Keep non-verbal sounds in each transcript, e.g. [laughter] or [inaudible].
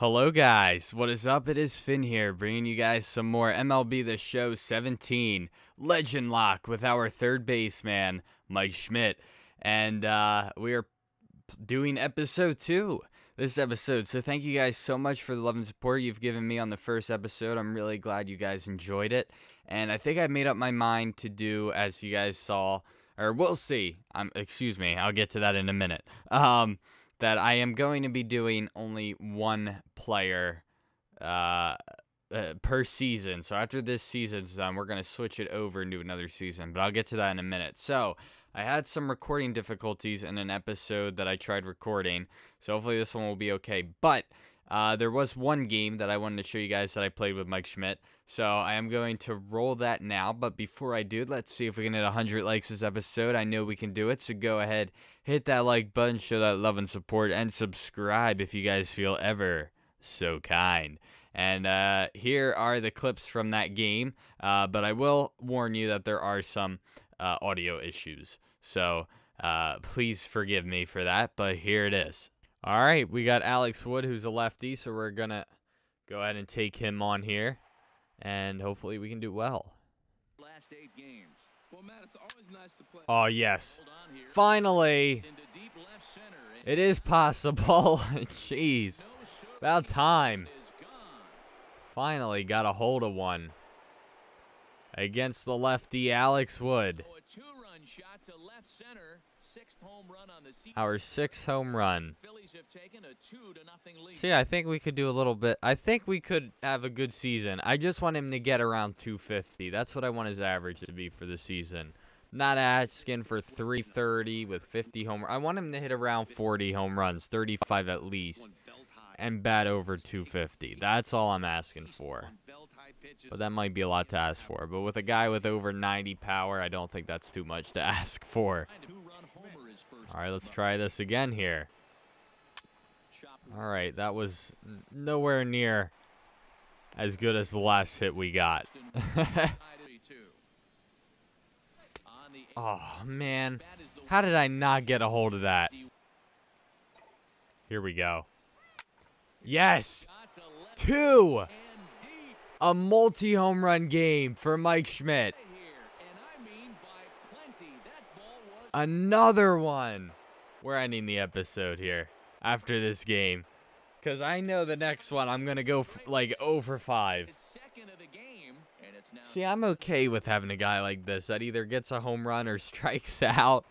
Hello guys, what is up? It is Finn here, bringing you guys some more MLB The Show 17 Legend Lock with our third baseman, Mike Schmidt. And uh, we are doing episode 2 this episode. So thank you guys so much for the love and support you've given me on the first episode. I'm really glad you guys enjoyed it. And I think I made up my mind to do, as you guys saw, or we'll see. Um, excuse me, I'll get to that in a minute. Um, that I am going to be doing only one player uh, uh, per season. So after this season's done, we're going to switch it over into another season, but I'll get to that in a minute. So I had some recording difficulties in an episode that I tried recording, so hopefully this one will be okay. But uh, there was one game that I wanted to show you guys that I played with Mike Schmidt. So I am going to roll that now. But before I do, let's see if we can hit 100 likes this episode. I know we can do it. So go ahead, hit that like button, show that love and support, and subscribe if you guys feel ever so kind. And uh, here are the clips from that game. Uh, but I will warn you that there are some uh, audio issues. So uh, please forgive me for that. But here it is. All right, we got Alex Wood, who's a lefty, so we're going to go ahead and take him on here, and hopefully we can do well. Last eight games. Well, Matt, it's always nice to play. Oh, yes. Hold on here. Finally, deep left center. it is possible. [laughs] Jeez, about time. Finally got a hold of one against the lefty Alex Wood. So a two-run shot to left center. Sixth home run on the season. Our sixth home run. Phillies have taken a two to nothing lead. See, I think we could do a little bit. I think we could have a good season. I just want him to get around 250. That's what I want his average to be for the season. Not asking for 330 with 50 home. I want him to hit around 40 home runs, 35 at least, and bat over 250. That's all I'm asking for. But that might be a lot to ask for. But with a guy with over 90 power, I don't think that's too much to [laughs] ask for. Two-run homer is first. All right, let's try this again here. All right, that was nowhere near as good as the last hit we got. [laughs] oh, man. How did I not get a hold of that? Here we go. Yes! Two! A multi home run game for Mike Schmidt. here, and I mean by plenty. That ball was Another one. We're ending the episode here after this game. Because I know the next one I'm going to go f- like over 5. his second of the game, and it's now See, I'm okay with having a guy like this that either gets a home run or [laughs] strikes out.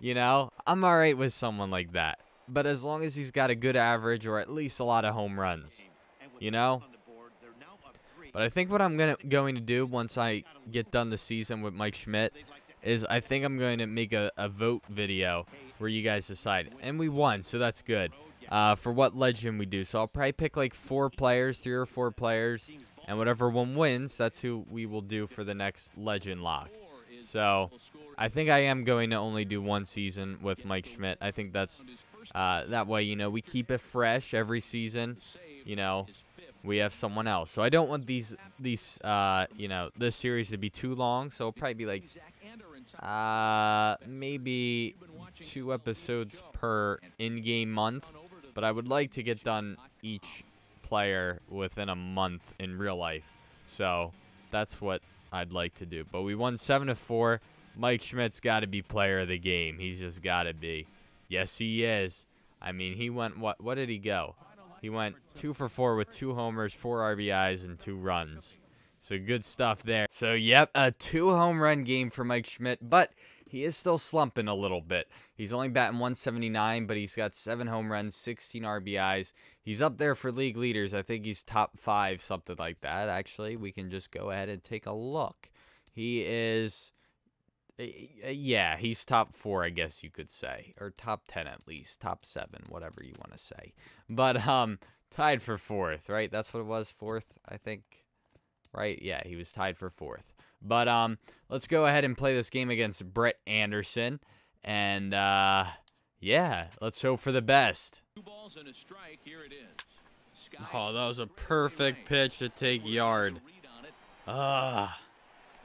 You know, I'm all right with someone like that. But as long as he's got a good average or at least a lot of home runs, you know. But I think what I'm gonna going to do once I get done the season with Mike Schmidt is I think I'm going to make a, a vote video where you guys decide. And we won, so that's good. Uh, for what legend we do. So I'll probably pick like four players, three or four players, and whatever one wins, that's who we will do for the next legend lock. So I think I am going to only do one season with Mike Schmidt. I think that's uh, that way, you know, we keep it fresh every season. You know, we have someone else. So I don't want these these uh, you know, this series to be too long. So it'll probably be like uh maybe two episodes per in-game month. But I would like to get done each player within a month in real life. So that's what I'd like to do. But we won seven to four. Mike Schmidt's got to be player of the game. He's just got to be. Yes, he is. I mean, he went what? What did he go? He went two for four with two homers, four RBIs, and two runs. So good stuff there. So yep, a two home run game for Mike Schmidt, but he is still slumping a little bit. He's only batting 179, but he's got seven home runs, 16 RBIs. He's up there for league leaders. I think he's top five, something like that. Actually, we can just go ahead and take a look. He is, uh, yeah, he's top four, I guess you could say, or top 10 at least, top seven, whatever you want to say. But um, tied for fourth, right? That's what it was, fourth, I think right? Yeah, he was tied for fourth. But um, let's go ahead and play this game against Brett Anderson, and uh, yeah, let's hope for the best. Two balls and a strike. Here it is. Sky Oh, that was a perfect pitch to take yard. read on it. Ah,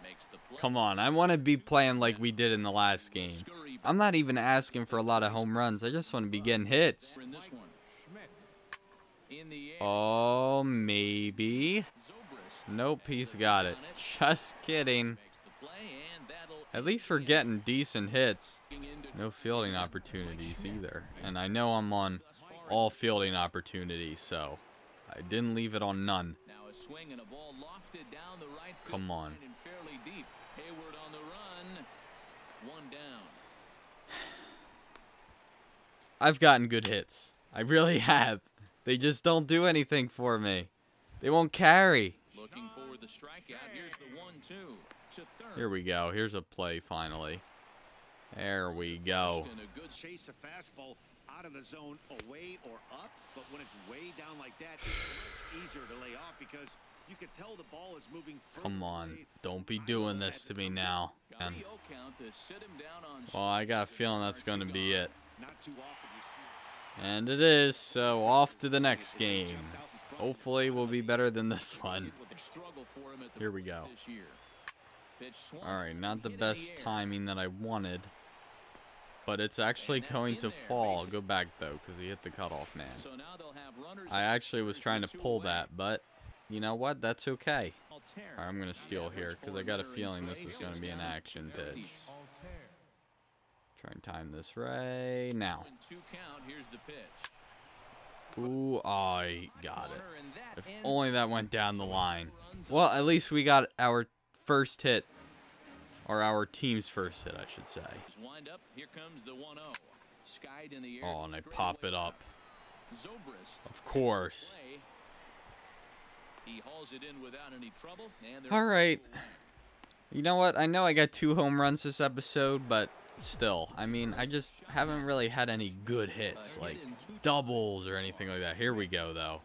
Makes the play. come on, I want to be playing like we did in the last game. I'm not even asking for a lot of home runs. I just want to be getting hits. in this one. In the air. Oh, maybe. Nope, has got it. Just kidding. At least we're getting decent hits. No fielding opportunities either. And I know I'm on all fielding opportunities, so I didn't leave it on none. Come on. I've gotten good hits. I really [laughs] have. They just don't do anything for me. They won't carry. The strikeout. Here's the one-two to third. Here we go. Here's a play finally. There we go. And a good chase a fastball out of the zone away or up, but when it's way down like that, it's much easier to lay off because you can tell the ball is moving Come on. Don't be doing this to me now. got And, the O count to sit him down on well, I got a feeling that's going to be it. Not too often you see And it is, so off to the next game. Hopefully we'll be better than this one. struggle for him at the Here we go. This year. Pitch swung, Alright, not the best timing that I wanted. But it's actually going to fall. Go back though, because he hit the cutoff man. So now they'll have runners I actually was trying to pull that, but you know what? That's okay. I'm going to steal here, because I got a feeling this is going to be an action pitch. Try and time this right now. And two count. Here's the pitch. Ooh, I got it. Corner, and that If only that went down the line. Well, at least we got our first hit. Or our team's first hit, I should say. His wind up. Here comes the 1-0. Skied in the air. Oh, and I pop it up. Of course. He hauls it in without any trouble. All right. You know what? I know I got two home runs this episode, but still, I mean, I just haven't really had any good hits, like doubles or anything like that. Here we go, though.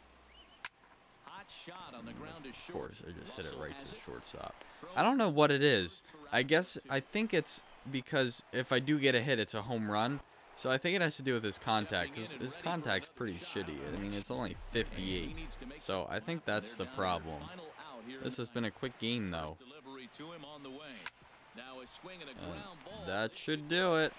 Hot shot on the ground is Of course, I just hit it right to the shortstop. I don't know what it is. I guess. I think it's because if I do get a hit, it's a home run. So I think it has to do with his contact. His, his contact's pretty shitty. I mean, it's only 58. So I think that's the problem. This has been a quick game, though. Delivery to him on the way. Now a swing and a Uh, ground ball. that should do it.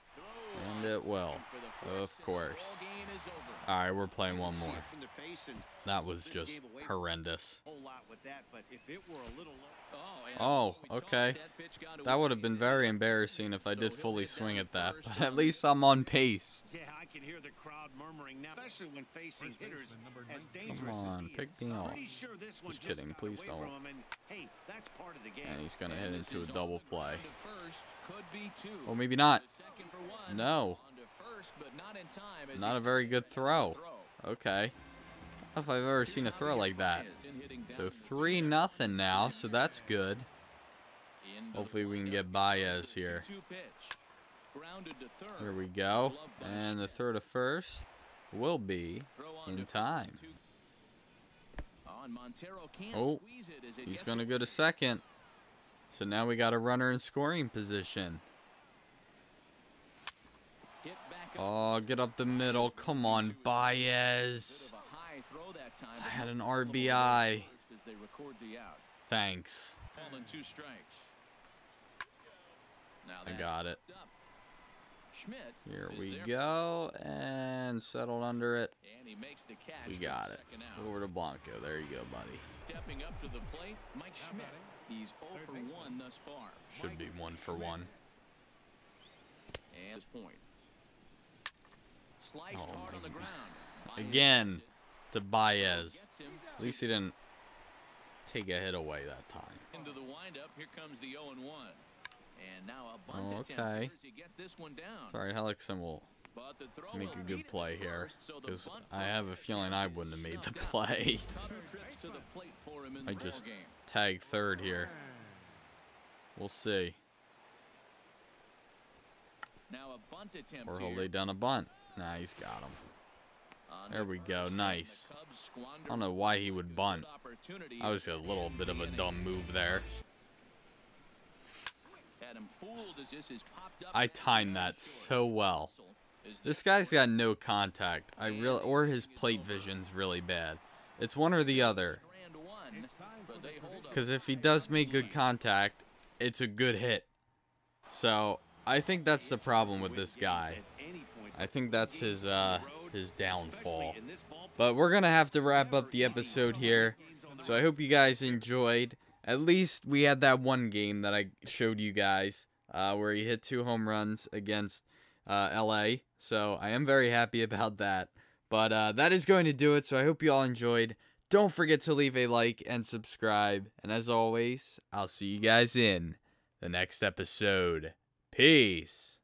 And it will. for the first, Of course. ball game is over. All right, we're playing one more. it from the face and That was just horrendous. Whole with that, but if it were a little low, Oh, and Oh, we talked okay. that pitch got That would have been very embarrassing if I did fully swing at that, but at least I'm on pace. yeah, I can hear the crowd murmuring now, especially when facing hitters as dangerous Come on, pick is. me I'm off. pretty sure this one Just just kidding, please don't. and, hey, that's part of the game. And he's gonna hit into a double play. ground to first, could be two. Well, maybe not. The second for one. No. On to first, but not in time as Not he a very good throw. throw. Okay. I don't know if I've ever seen a throw like that. So three nothing now, so that's good. Hopefully we can get Baez here. 2-2 pitch. Grounded to third. Here we go. And the third to first will be in time. Oh, He's going to go to second. So now we got a runner in scoring position. Oh, get up the middle. Come on, Baez. I had an a little bit RBI. As they record the out. Thanks. Ball two strikes. Now I got it. up. Schmidt Here is we go. And settled under it. And he makes the catch. We got it. Over to Blanco. There you go, buddy. Stepping up to the plate, Mike Schmidt. He's 0 for 1 thus far. Should be one for one. And his point. Sliced Oh, hard on the ground. Again, gets it. To Baez. At least he didn't take a hit away that time. into the windup. Here comes the 0 and 1. And now a bunt Oh, okay. he gets this one down. Sorry, Hellickson will But the throw make a good play here. Because I have a feeling I wouldn't have made the play. Couple [laughs] trips to the plate for him in the I just tag third here. We'll see. Now a bunt attempt Or he'll lay down a bunt. Nah, he's got him. On There we go, nice. I don't know why he would bunt. opportunity I was a little bit of a dumb move there. Had him fooled as this is popped up I timed that so well. This guy's got no contact. I really, or his plate vision's really bad. It's one or the other. strand one, but they hold up Because if he does make good contact, it's a good hit. So I think that's the problem with this guy. I think that's his uh his downfall. Especially in this ballpark But we're going to have to wrap up the episode here. So I hope you guys enjoyed. At least we had that one game that I showed you guys uh, where he hit two home runs against uh, LA. So I am very happy about that. But uh, that is going to do it. So I hope you all enjoyed. Don't forget to leave a like and subscribe. And as always, I'll see you guys in the next episode. Peace.